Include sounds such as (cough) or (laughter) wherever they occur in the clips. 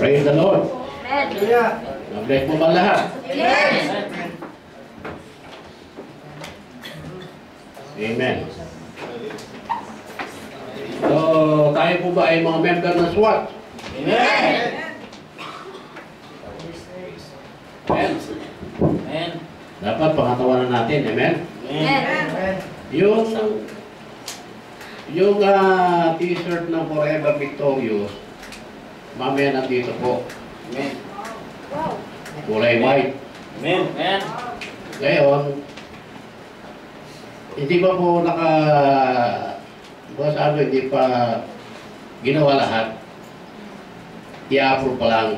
Praise the Lord. Hallelujah. Na-bless mo ba lahat? Yes. Amen. So, tayo po ba ay mga member ng SWAT? Amen. Amen. Amen. Dapat pangatawanan natin. Amen. Amen. Yung yung ah, t-shirt ng Forever Victorious, mamaya nandito po, Amen. Kulay white. Amen. Amen. Ngayon, hindi pa po naka, ba sabi, hindi pa ginawa lahat. I-approve pa lang.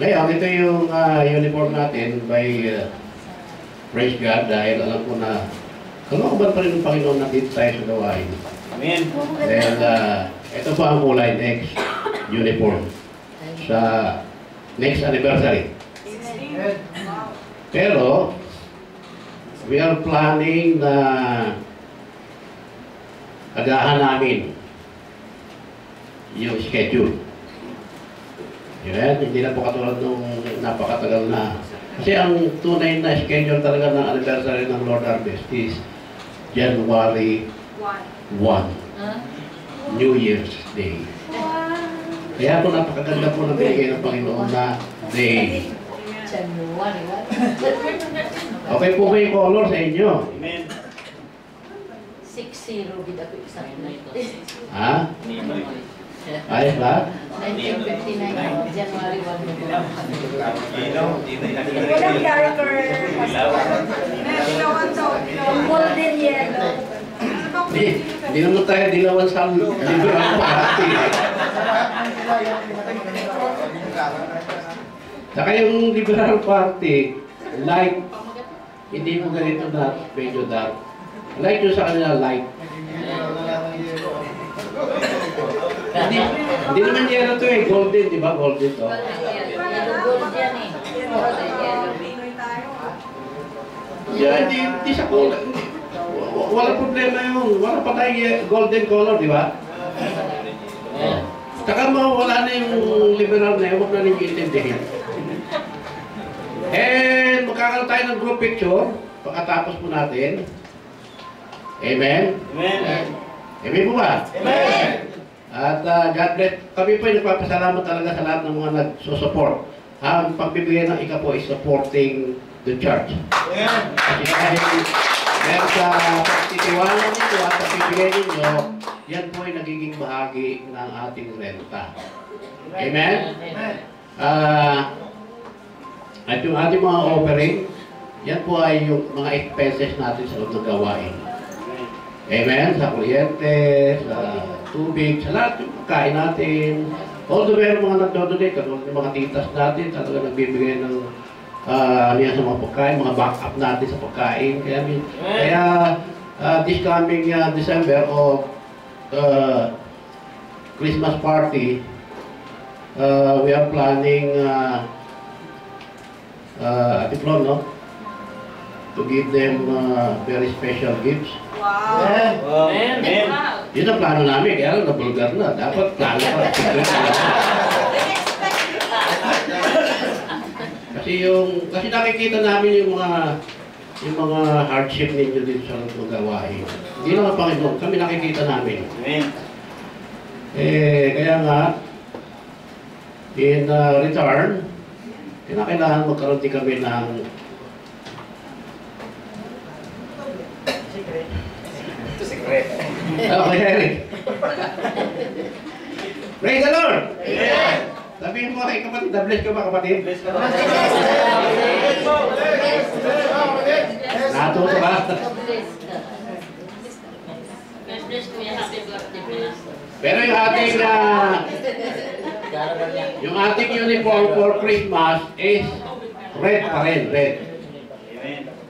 Ngayon, ito yung ah, uniform natin by uh, Praise God dahil alam ko na kalooban pa rin ng Panginoon na dito tayo sa gawain. Amen. Dahil ah, ito pa ang kulay next uniform sa next anniversary. Pero, we are planning na agahan namin yung schedule. Yan, hindi na po katulad nung napakatagal na. Kasi ang tunay na schedule talaga ng anniversary ng Lord Harvest is January One. 1, New Year's Day. Kaya po napakaganda po na binigay ng Panginoon na day. Okay po yung color sa inyo? Amen. 6-0 bida ko isang Ha? (laughs) Ayos ba? 1959, January 1. Walang darker. Golden yellow. Hindi, naman tayo dilawan sa liberal party. Saka yung liberal party, light, hindi mo ganito na medyo dark. Light yung sa kanila, light. Hindi, hindi naman yellow to eh, golden, di ba? Golden to. Eh. Golden yellow. Yeah, hindi, hindi. Hindi. W- Wala problema yun. Wala pa tayong golden color, di ba? Saka mawala na yung liberal na yun, huwag na ninyo intindihin. And magkakaroon tayo ng group picture pagkatapos po natin. Amen? Amen. Amen po ba? Amen. At uh, God bless. Kami po ay nagpapasalamat talaga sa lahat ng mga nagsusupport. Ang pagbibigay ng ika po is supporting the church. Kasi dahil meron sa pagtitiwala ninyo at pagbibigay ninyo, yan po ay nagiging bahagi ng ating renta. Amen? Ah, at yung ating mga offering, yan po ay yung mga expenses natin sa loob ng gawain. Amen? Sa kuryente, sa tubig, sa lahat yung pagkain natin. Although meron mga nagdodonate, katulad yung mga titas natin, talaga nagbibigay ng uh, niya sa mga pagkain, mga backup natin sa pagkain. Kaya, kaya ah, this coming ah, December of uh, Christmas party, uh, we are planning uh, uh, Atiplon, no? To give them uh, very special gifts. Amen. Amen. Yun ang plano namin, kaya nabulgar na. Dapat plano pa. (laughs) secret pa lang. kasi yung, kasi nakikita namin yung mga yung mga hardship ninyo dito sa loob ng gawain. Hindi naman Panginoon, kami nakikita namin. Amen. Eh, kaya nga, in uh, return, kinakailangan magkaroon din kami ng Ito secret. Okay, Eric. (laughs) Praise the Lord! Amen. Sabihin mo kay kapatid, na-bless ka ba kapatid? Bless ka ba? Natuto bless. Pero yung ating, ah, yung ating uniform for Christmas is red pa rin, red.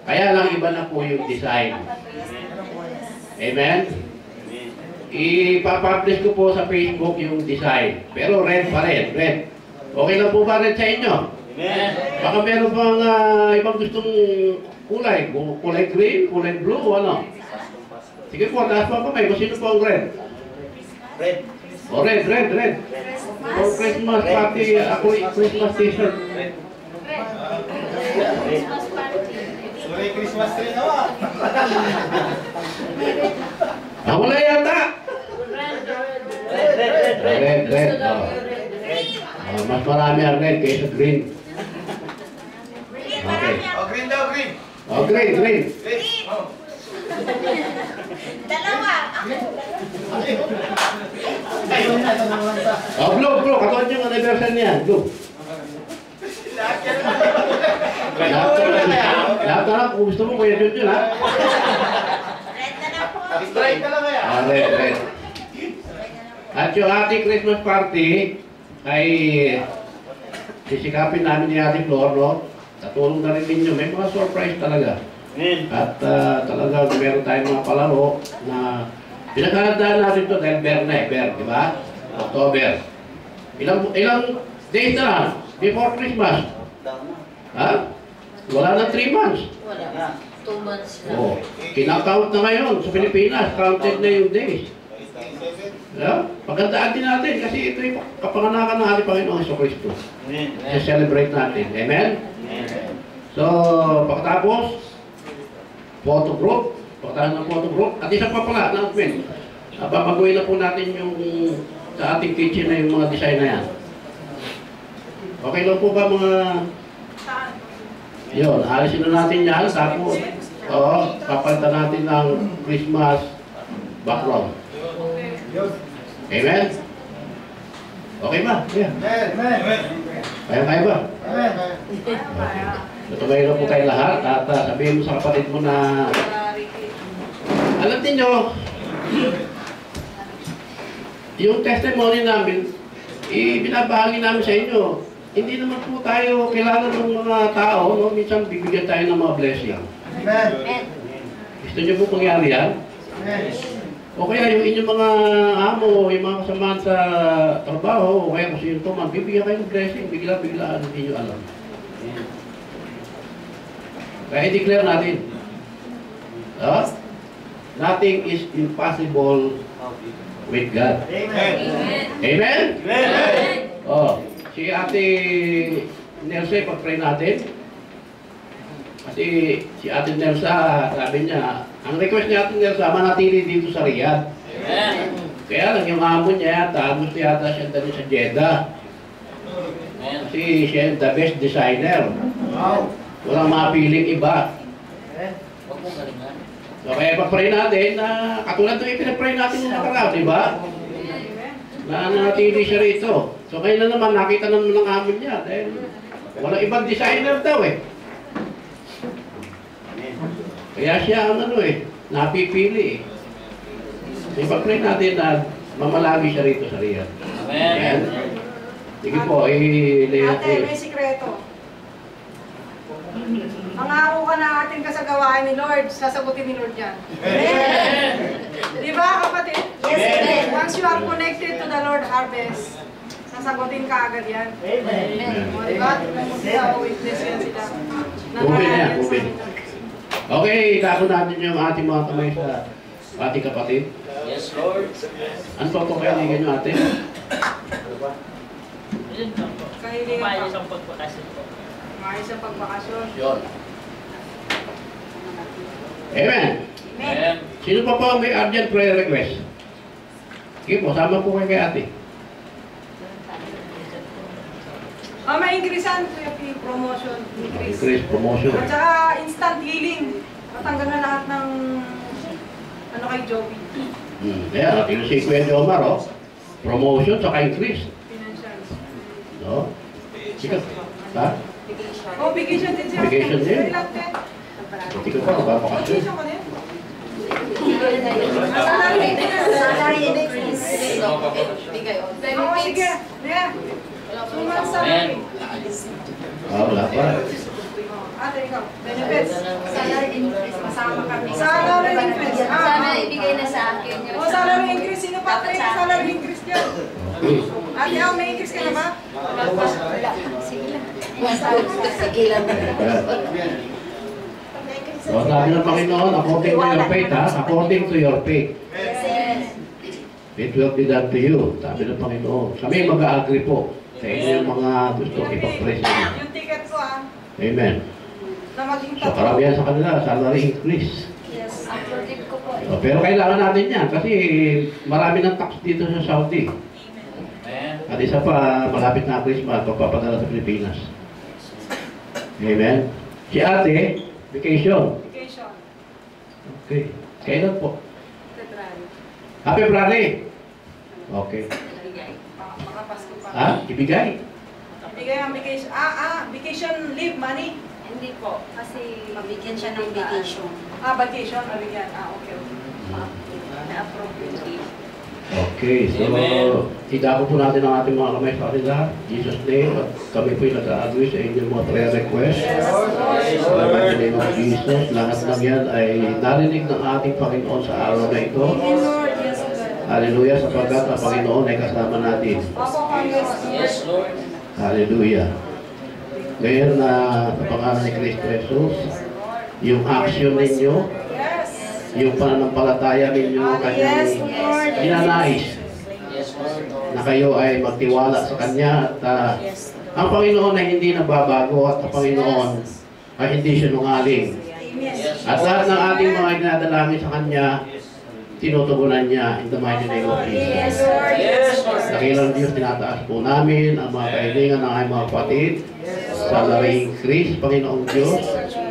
Kaya lang iba na po yung design. Amen? Ipapublish ko po sa Facebook yung design. Pero red pa rin, red. Okay lang po ba red sa inyo? Amen. Baka meron pang ah, ibang gustong kulay. Kulay green, kulay blue, ano? Sige po, taas pa pa may. Kung sino po ang red? Red. O, red, red, red. For Christmas party, ako Christmas t-shirt. Christmas party. Sorry, Christmas tree naman. Ah, wala yata. Red, red, Red, red, red, red. Red, red. Gusto daw Oh. yung red, red. Ah, mas marami ang red kaysa green. Okay. Oh, green daw, green. Oh, green, green. Green. Oh. Dalawa. Sa. Oh, blue, blue. Katulad yung anniversary niya. Blue. Lahat. Lahat na lahat na lang. Kung gusto mo, kuya Jun Jun, ha? Red na lang po. Strike ka lang kaya. Ah, red, red. At yung ating Christmas party ay sisikapin namin ni Ate Flor, no? Tatulong na rin ninyo. May mga surprise talaga. Amen. At ah, talaga meron tayong mga palaro na pinaghahandaan natin to dahil Ber na eh, Ber, di ba? October. Ilang ilang days na lang before Christmas. Ha? Wala na 3 months. Wala. Two months na. Oh, kinakount na ngayon sa Pilipinas, counted na yung days. Yeah? Pagandaan din natin kasi ito yung kapanganakan ng ating Panginoong Heso Kristo. Amen. I-celebrate natin. Amen? Amen. So, pagkatapos, photo group. Pagkatapos ng photo group. At isa pa pala, announcement. Uh, babaguhin na po natin yung sa ating kitchen na yung mga design na yan. Okay lang po ba mga... Yun, alisin na natin yan. Tapos, oo, papalitan natin ng Christmas background. Amen? Okay ba? Yeah. Amen. Amen. Kaya kaya ba? Amen. Ito ngayon po tayo lahat at uh, sabihin mo sa kapatid mo na alam niyo yung testimony namin ibinabahagi namin sa inyo hindi naman po tayo kailangan ng mga tao no? minsan bibigyan tayo ng mga blessing Amen. gusto niyo po mangyari yan Amen. O kaya yung inyong mga amo yung mga kasamahan sa trabaho o kaya kung sino po man bibigyan kayo ng blessing bigla-biglaan hindi nyo alam kaya i-declare natin. Ah, nothing is impossible with God. Amen. Amen? Amen. Oh, si Ate Nelsa, pag-pray natin. Kasi si Ate Nelsa, sabi niya, ang request ni Ate Nelsa, manatili dito sa Riyadh. Amen. Kaya lang yung amo niya yata, gusto yata siya dali sa Jeddah. Kasi siya yung the best designer. Wow. Walang mapiling iba. So kaya pag-pray natin na katulad ng ipinag-pray natin nung nakaraan, di ba? Na nanatili siya rito. So kaya na naman nakita naman ng amin niya dahil walang ibang designer daw eh. Kaya siya ang ano eh, napipili eh. Ipag-pray natin na mamalagi siya rito sa Riyadh. Amen. Sige po, i-lay Ate, may sikreto. Mangako ka na ating kasagawain ni Lord, sasagutin ni Lord yan. Amen. Di ba kapatid? Yes, amen. Once you are connected to the Lord harvest, sasagutin ka agad yan. Amen. O, di ba? Tignan mo sila, witness yan sila. Open yan, open. Okay, itago natin yung ating mga kamay sa ating kapatid. Yes, Lord. Ano pa po kaya nigyan nyo ate? Yun po. Pa. ang pagpakasyon po. Maayos ang pagbakasyon. Yun. Amen. Amen. Sino pa po ang may urgent prayer request? Sige po, sama po kayo kay ate. Oh, may increasean, Kuya P, promotion, increase. Increase promotion. At saka instant healing. Matanggal na lahat ng ano kay Joby. Hmm. Kaya, yung si Kuya Jomar, oh. Promotion, saka increase. Financial. No? Sige. Ha? Oh, vacation din siya. Vacation din. Hindi ko pa, magpapakasyon. Vacation ka din. Salary Salary increase. Oo, sige. Yeah. Salary. Ah, wala pa. Oh, Ate, ikaw. Benefits. Salary increase. Masama kami. Salary increase. Ah, Sana ibigay na sa akin yung... Oh, salary increase. Sino pa Dapat sa salary increase? Okay. Ate, ah, may increase ka na ba? Sige lang. Sige lang. So, sabi ng Panginoon, according to your faith, ha? According to your faith. Yes. It will be done to you, sabi ng Panginoon. Kami mag-agree po sa inyong mga gusto ipapresent. Yung ticket ko ah, Amen. na maging So karamihan sa kanila, salary increase. Yes, approve ko po. So, pero kailangan natin yan kasi marami ng tax dito sa Saudi. Amen. At isa pa, malapit na Christmas, pagpapadala sa Pilipinas. Amen. Si ate, vacation. Vacation. Okay. Kailan po? February. Ah, February. Okay. Ha? Ibigay? Bigay ang vacation. Ah, ah, vacation leave money. Hindi po, kasi Mabigyan siya ng vacation. Ah, vacation, mabigyan. Ah, okay, okay. na-approve yung leave. Okay, so Amen. idako po natin ang ating mga kamay sa kanila. Jesus name, at kami po nag-agree sa inyong mga prayer request. Sa mighty name of Jesus, lahat ng yan ay narinig ng ating Panginoon sa araw na ito. Amen, Lord. Yes, Lord. Hallelujah, sapagkat ang Panginoon ay kasama natin. Congress. Yes, Lord. Hallelujah. Ngayon na sa pangalan ni Kristo Jesus, yung action ninyo, Yes. yung pananampalataya ninyo, Ah, kanyang yes, Lord. ninanais Yes, Lord. na kayo ay magtiwala sa Kanya at ah, ang Panginoon ay hindi nababago at ang Panginoon ay hindi siya nungaling. Amen. Yes, At lahat ng ating mga inadalangin sa Kanya, tinutugunan niya in the mighty name of Yes, Jesus. Lord. Yes, Lord. Dakilang Diyos, tinataas po namin ang mga kahilingan ng aming mga kapatid. Salary increase, Panginoong Diyos.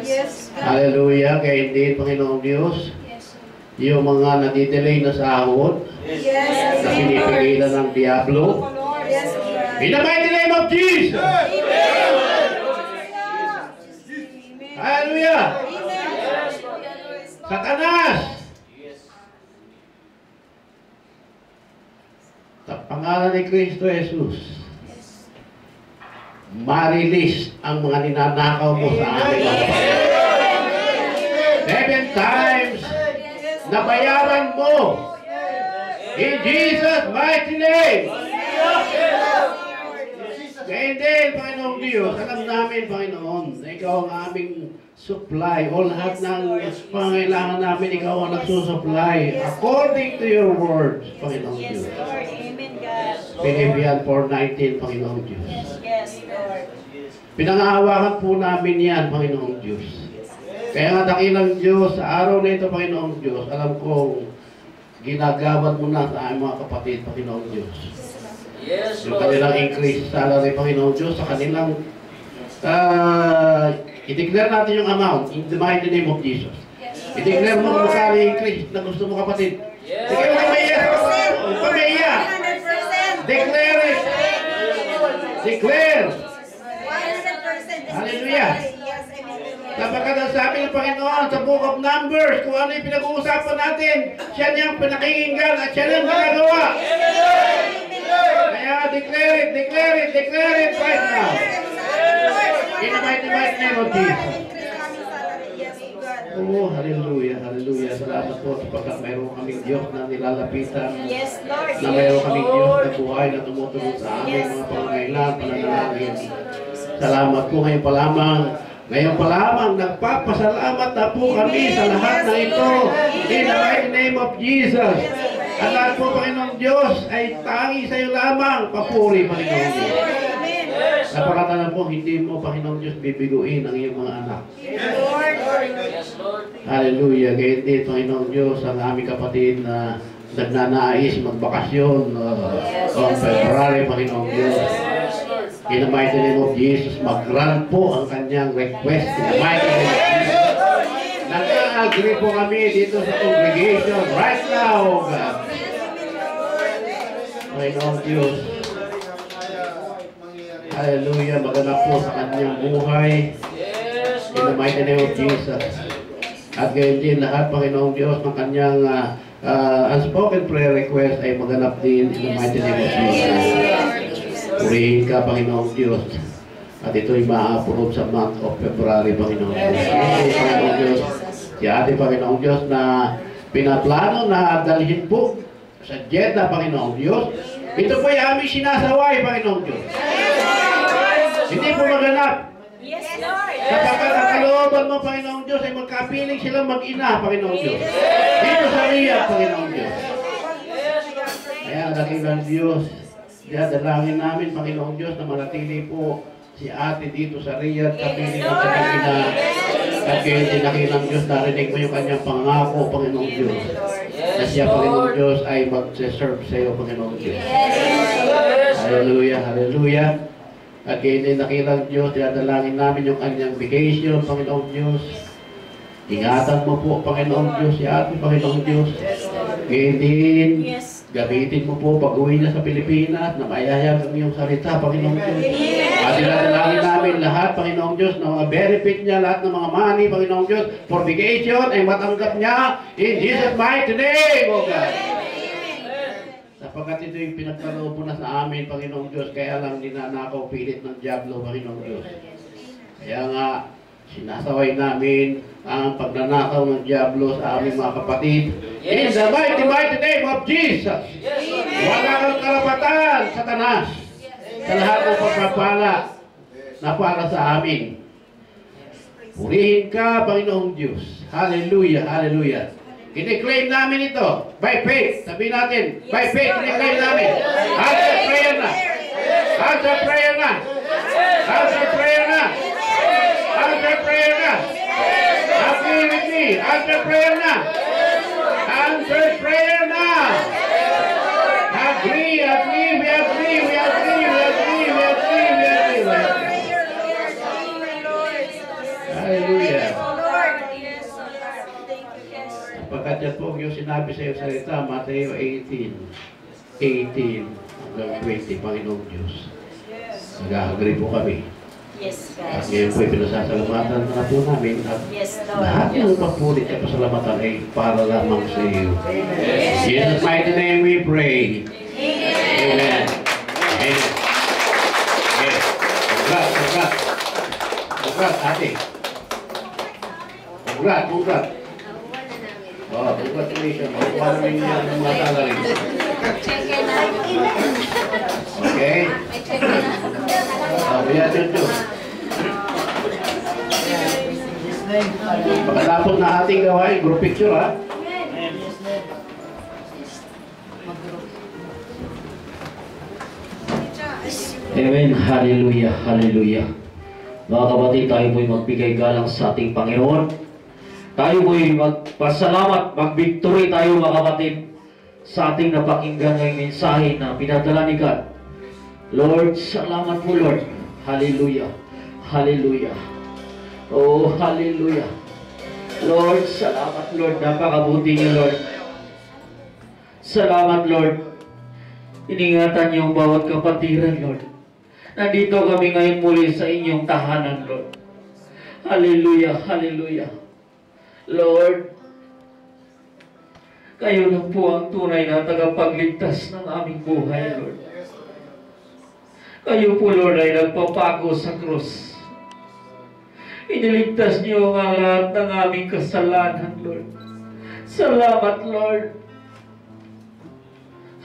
Yes. Hallelujah, kaya hindi, Panginoong Diyos. Yung mga nadidelay na sahod, Yes. na pinipigilan ng Diablo, in the mighty name of Jesus. Hallelujah! Satanas! Yes. Sa pangalan ni Kristo Jesus, marilis ang mga ninanakaw mo sa kapatid. Seven times nabayaran mo in Jesus' mighty name. Kaya hindi, Panginoong Diyos, alam namin, Panginoon, na Ikaw ang aming supply. O lahat ng pangailangan namin, Ikaw ang nagsusupply according to your words, Panginoong Diyos. Lord. Amen, God. Philippians 4.19, Panginoong Diyos. Yes, Lord. Pinangahawakan po namin yan, Panginoong Diyos. Kaya nga dakilang Diyos, sa araw na ito, Panginoong Diyos, alam kong ginagawad mo na sa aming mga kapatid, Panginoong Diyos. Yes, Yung Lord. kanilang increase salary, Panginoong Diyos, sa kanilang uh, i-declare natin yung amount in the mighty name of Jesus. I-declare mo kung yung increase na gusto mo kapatid. Yes. Sige, pamaya! Pamaya! 100%. Declare it! Declare! 100%. Hallelujah. Yes. Sapagkat ang sabi ng Panginoon sa Book of Numbers, kung ano yung pinag-uusapan natin, siya niyang pinakinggan at siya niyang ginagawa. Kaya declare it, declare it, declare it name of Jesus. Oh, hallelujah, hallelujah. Salamat po sapagkat mayroon kaming Diyos na nilalapitan. Yes, Lord. Na mayroon kaming Diyos na buhay na tumutulong sa aming mga pangangailangan, pananalangin. Salamat po ngayon pa lamang. Ngayon pa lamang, nagpapasalamat na po kami sa lahat ng ito. In the mighty name of Jesus. At lahat po, Panginoong Diyos, ay tangi sa iyo lamang. Papuri, Panginoong Diyos. Yes, Lord. Napakatalan po, hindi mo, Panginoong Diyos, bibiguin ang iyong mga anak. Yes, Lord. Hallelujah. Kaya hindi, Panginoong Diyos, ang aming kapatid na nagnanais magbakasyon uh, on February, Panginoong Diyos. Yes, Lord. In the mighty name of Jesus, mag-grant po ang kanyang request. In the mighty name of Jesus. Nag-agree po kami dito sa congregation right now. Panginoong Diyos. Hallelujah. Maganap po sa kanyang buhay. In the mighty name of Jesus. At gayon din lahat, Panginoong Diyos, ng kanyang ah, ah, unspoken prayer request ay maganap din in the mighty name of Jesus. Purihin ka, Panginoong Diyos. At ito'y ma-approve sa month of February, Panginoong Diyos. Ito, Panginoong Diyos, si Ate Panginoong Diyos na pinaplano na dalhin po sa Jeddah, Panginoong Diyos. Ito po ay aming sinasaway, Panginoong Diyos. Hindi po maganap. Yes, Lord. Sapagkat ang kalooban mo, Panginoong Diyos, ay magkapiling silang mag-ina, Panginoong Diyos. Dito sa Riyadh, Panginoong Diyos. Kaya dakilang Diyos, dalangin namin, Panginoong Diyos, na manatili po si ate dito sa Riyadh, kapiling. At kayo dakilang Diyos, narinig mo yung kanyang pangako, Panginoong Diyos. Na siya, Panginoong. Diyos, ay mag-serve sa iyo, Panginoong Diyos. Hallelujah, hallelujah. At kayo din nakilang Diyos, dinadalangin namin yung kanyang vacation, Panginoong Diyos. Ingatan mo po, Panginoong Diyos, si ate, Panginoong Diyos. Kayo din, gamitin mo po pag-uwi niya sa Pilipinas na mayayag ang iyong salita, Panginoong Diyos. At dinadalangin namin lahat, Panginoong Diyos, na mga benefit niya, lahat ng mga money, Panginoong Diyos, for vacation ay matanggap niya in Jesus' mighty name, O God. Sapagkat ito yung pinagkaloob na sa amin, Panginoong Diyos, kaya lang ninanakaw pilit ng Diablo, Panginoong Diyos. Kaya nga, sinasaway namin ang pagnanakaw ng Diablo sa aming mga kapatid. In the mighty, mighty name of Jesus. Yes. Wala kang karapatan, Satanas, sa lahat ng pagpapala na para sa amin. Purihin ka, Panginoong Diyos. Hallelujah, hallelujah. Kine-claim namin ito by faith. Sabihin natin, by faith, kine-claim namin. Answer prayer na. Answer prayer na. Answer prayer na. Answer prayer na. Agree with me. Answer prayer na. Answer prayer na. Agree, agree, we agree, we agree, we agree, we agree, we agree. Hallelujah. Pagkat yan po yung sinabi sa iyo sa salita, Mateo 18, 18 hanggang 20, Panginoong Diyos. Nag-agree po kami. Yes, At guys. ngayon po pinasasalamatan na po namin at Yes, lahat Lord. ng papulit at pasalamatan ay para lamang sa iyo. In Jesus' mighty name we pray. Amen. Amen. Yes. Congrats, congrats. Congrats, ate. Congrats, congrats. Oh, congratulations. Makuha namin yan ng mga na. Okay? May check-in na. Kaya yun yun. His name. Hallelujah. Pagkatapos na ating gawain, group picture ha. Amen. Hallelujah. Hallelujah. Mga kapatid, tayo po'y magbigay galang sa ating Panginoon. Tayo po'y magpasalamat, mag-victory tayo mga kapatid sa ating napakinggan ngayong mensahe na pinadala ni God. Lord, salamat po Lord. Hallelujah. Hallelujah. Oh, hallelujah. Lord, salamat Lord. Napakabuti niyo Lord. Salamat Lord. Iningatan niyo ang bawat kapatiran, Lord. Nandito kami ngayon muli sa inyong tahanan, Lord. Hallelujah, hallelujah. Lord, kayo na po ang tunay na tagapagligtas ng aming buhay, Lord. Kayo po, Lord, ay nagpapago sa krus. Iniligtas niyo ang lahat ng aming kasalanan, Lord. Salamat, Lord.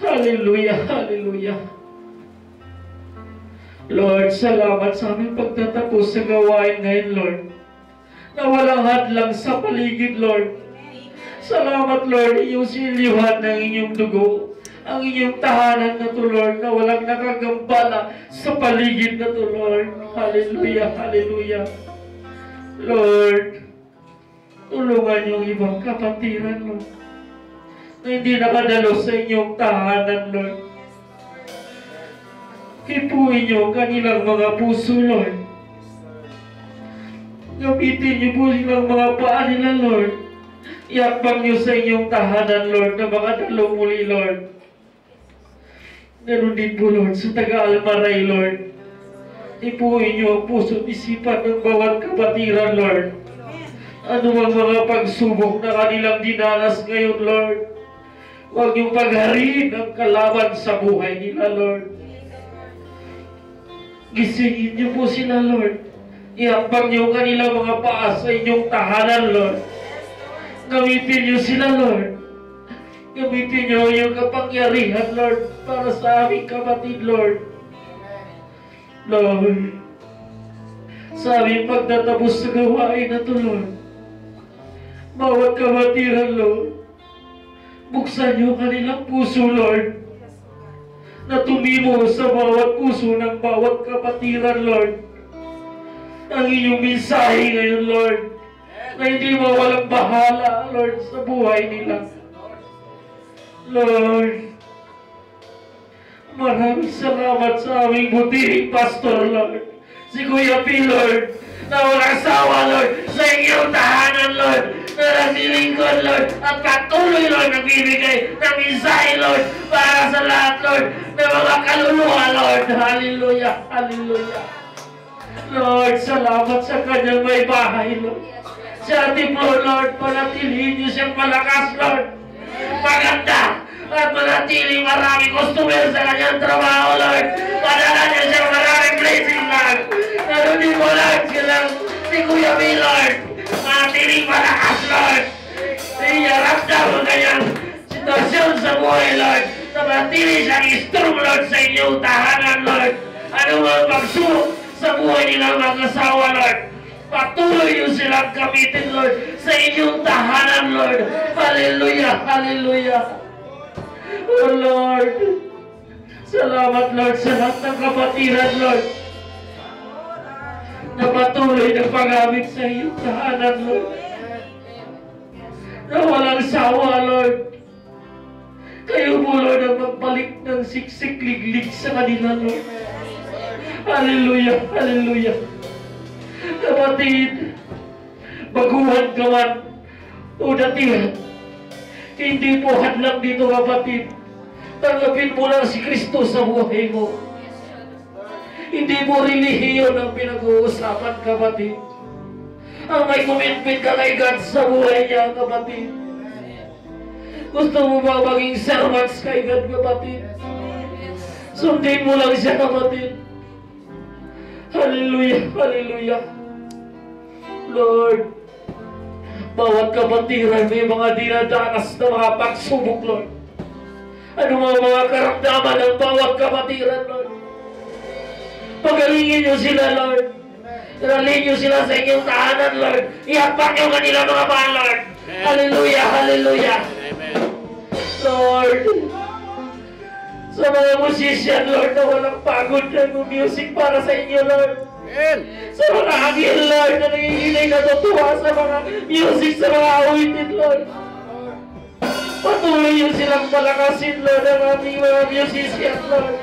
Hallelujah, hallelujah. Lord, salamat sa aming pagtatapos sa gawain ngayon, Lord. Na walang hadlang sa paligid, Lord. Salamat, Lord, inyong siliwan ng inyong dugo. Ang inyong tahanan na to, Lord, na walang nakagambala sa paligid na to, Lord. Hallelujah, hallelujah. Lord, tulungan yung ibang kapatiran, Lord na hindi nakadalo sa inyong tahanan, Lord. Hipuin niyo ang kanilang mga puso, Lord. Gamitin niyo po silang mga paa nila, Lord. Iakbang niyo sa inyong tahanan, Lord, na makadalo muli, Lord. Ganun din po, Lord, sa taga-almaray, Lord. Hipuin niyo ang puso at isipan ng bawat kapatiran, Lord. Ano ang mga pagsubok na kanilang dinanas ngayon, Lord? Huwag niyong paghariin ang kalaban sa buhay nila, Lord. Gisingin niyo po sila, Lord. Iambang niyo ang kanilang mga paa sa inyong tahanan, Lord. Gamitin niyo sila, Lord. Gamitin niyo yung kapangyarihan, Lord, para sa aming kapatid, Lord. Lord, sa aming pagtatapos sa gawain na to, Lord. Bawat kamatiran, Lord. Buksan niyo ang kanilang puso, Lord. na tumimo sa bawat puso ng bawat kapatiran, Lord. Ang iyong mensahe ngayon, Lord, na hindi mawalang bahala, Lord, sa buhay nila. Lord, maraming salamat sa aming butiring pastor, Lord. Si Kuya P, Lord, na walang sawa, Lord, sa inyong tahanan, Lord, na naglilingkod, Lord, at patuloy, Lord, nagbibigay ng mensahe, Lord, para sa lahat, Lord, na mga kaluluwa, Lord. Hallelujah, hallelujah. Lord, salamat sa kanyang may bahay, Lord. Sa ating Lord, Lord, panatilihin niyo siyang malakas, Lord. Maganda at manatili maraming customer sa kanyang trabaho, Lord. Padala niya siyang maraming blessing, Lord. Narunin mo, Lord, silang si Kuya B, Lord. Manatili malakas, Lord. Iyaramdam ang kanyang sitwasyon sa buhay, Lord. Na manatili siyang strong, Lord, sa inyong tahanan, Lord. Ano mang pagsubok sa buhay nilang mag-asawa, Lord. Patuloy yung silang gamitin, Lord, sa inyong tahanan, Lord. Hallelujah, hallelujah. Oh, Lord. Salamat, Lord, sa lahat ng kapatiran, Lord. Na patuloy na paggamit sa iyong tahanan, Lord. Na walang sawa, Lord. Kayo mo, Lord, ang magbalik ng siksik liglig sa kanila, Lord. Hallelujah, hallelujah. Kapatid, baguhan ka man o datihan, hindi po hadlang dito kapatid. Tanggapin mo lang si Kristo sa buhay mo. Hindi mo relihiyon ang pinag-uusapan kapatid. Ang may commitment ka kay God sa buhay niya kapatid. Gusto mo ba maging servants kay God kapatid? Sundin mo lang siya kapatid. Hallelujah, hallelujah. Lord, bawat kapatiran may mga dinadanas na mga pagsubok, Lord. Ano mga mga karamdaman ng bawat kapatiran, Lord. Pagalingin niyo sila, Lord. Dalhin niyo sila sa inyong tahanan, Lord. Ihapak niyo kanila mga mahal, Lord. Hallelujah, hallelujah. Lord, sa mga musician, Lord, na walang pagod na music para sa inyo, Lord. Sa mga angel, Lord, na nangihinay natutuwa sa mga music, sa mga awitin, Lord. Patuloy yun silang palakasin, Lord, ang aming mga musician, Lord.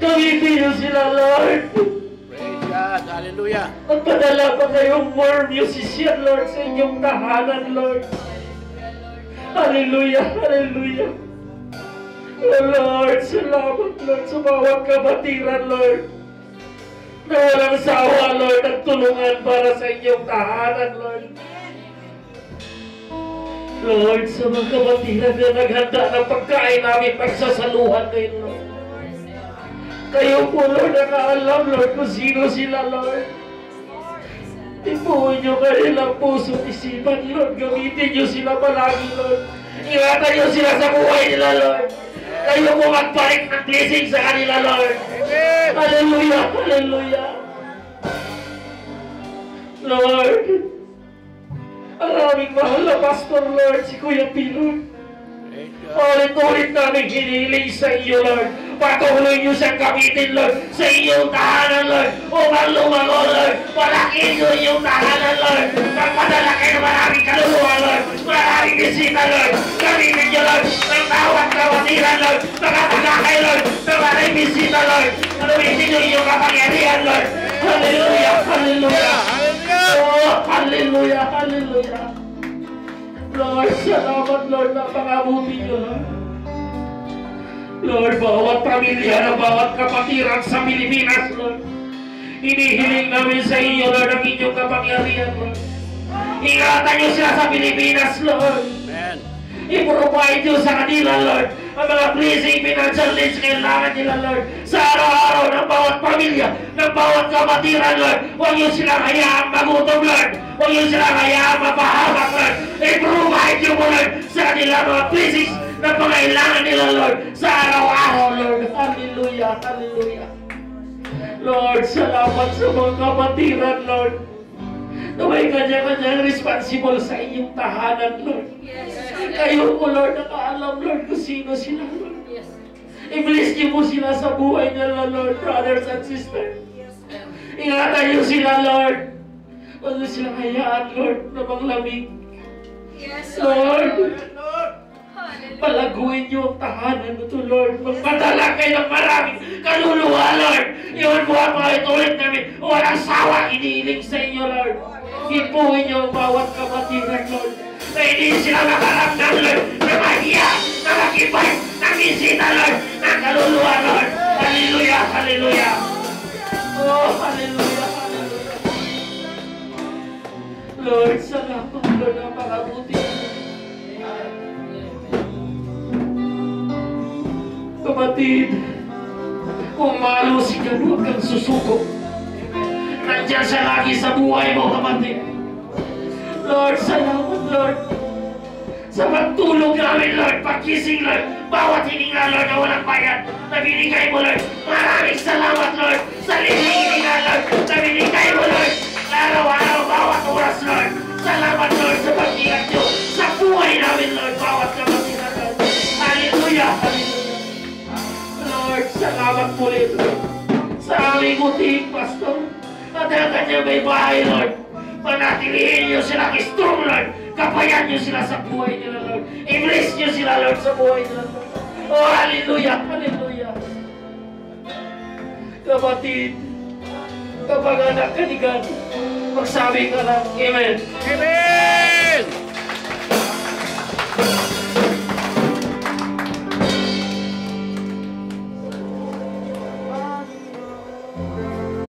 Gamitin niyo sila, Lord. Praise God. Hallelujah. At padala pa kayong more musician, Lord, sa inyong tahanan, Lord. Hallelujah, hallelujah. Lord, salamat, Lord, sa bawat kabatiran, Lord. Na walang sawa, Lord, at tulungan para sa inyong tahanan, Lord. Lord, sa mga kabatiran na naghanda ng pagkain namin pagsasaluhan ngayon, Lord. Kayo po, Lord, nakaalam, Lord, kung sino sila, Lord. Ipuhin niyo kanilang puso at isipan, Lord. Gamitin niyo sila palagi, Lord. Ingatan niyo sila sa buhay nila, Lord. Kayo po magparik ng blessing sa kanila, Lord. Hallelujah, hallelujah. Lord, ang aming mahal na pastor, Lord, si Kuya P, Lord. Ulit-ulit namin hinihiling sa iyo, Lord. Patuloy niyo siyang gamitin, Lord, sa iyong tahanan, Lord. Upang lumago, Lord. Palakin niyo iyong tahanan, Lord. Magpadala kayo maraming kaluluwa, Lord. Maraming bisita, Lord. Gamitin niyo, Lord, ng tawat kawatiran, Lord. Makapagakay, Lord, ng maraming bisita, Lord. Gamitin niyo iyong kapangyarihan, Lord. Hallelujah, hallelujah. Oh, hallelujah, hallelujah. Lord, salamat, Lord, napakabuti niyo, Lord. Lord, bawat pamilya na bawat kapatiran sa Pilipinas, Lord. Inihiling namin sa iyo, Lord, ang inyong kapangyarihan, Lord. Ingatan niyo sila sa Pilipinas, Lord. Amen. I-provide niyo sa kanila, Lord, ang mga blessing financial needs kailangan nila, Lord. Sa araw-araw ng bawat pamilya, ng bawat kapatiran, Lord. Huwag niyo silang hayaang magutom, Lord. Huwag niyo silang hayaang mapahamak, Lord. I-provide niyo mo, Lord, sa kanila mga blessings na pangailangan nila, Lord, sa araw-araw, Lord. Hallelujah, hallelujah. Lord, salamat sa mga kapatiran, Lord na may kanya-kanyang responsible sa inyong tahanan, Lord. Kayo po, Lord, nakaalam, Lord, kung sino sila, Lord. I-bless niyo po sila sa buhay nila, Lord, brothers and sisters. Ingatan niyo sila, Lord. Huwag niyo silang hayaan, Lord, na manglamig. Yes, Lord, Hallelujah. Palaguin niyo ang tahanan na to, Lord. Magpadala kayo ng maraming kaluluwa, Lord. Iwan mo ang mga itulit namin. Walang sawa, iniiling sa inyo, Lord. Ipuhin niyo ang bawat kapatiran, Lord. Na hindi sila makaramdam, Lord, na mahiya, na makipay, na bisita, Lord, ng kaluluwa, Lord. Hallelujah, hallelujah. Oh, hallelujah, hallelujah. Lord, salamat, Lord, napakabuti. Kapatid, kung malo si God, huwag kang susuko. Nandiyan siya lagi sa buhay mo, kapatid. Lord, salamat, Lord. Sa pagtulog namin, Lord, pagkising, Lord, bawat hininga, Lord, na walang bayad, na binigay mo, Lord. Maraming salamat, Lord, sa liling hininga, Lord, na binigay mo, Lord. Araw-araw, bawat oras, Lord. Salamat, Lord, sa pag-ingat nyo sa buhay namin, Lord, bawat Salamat muli, Lord. Sa aming muting, Pastor. At ang kanyang may bahay, Lord. Panatilihin niyo silang strong, Lord. Kapayan niyo sila sa buhay nila, Lord. I-bless niyo sila, Lord, sa buhay nila. Oh, hallelujah, hallelujah. Kapatid, kapag anak ka ni God, magsabi ka lang, Amen. Amen!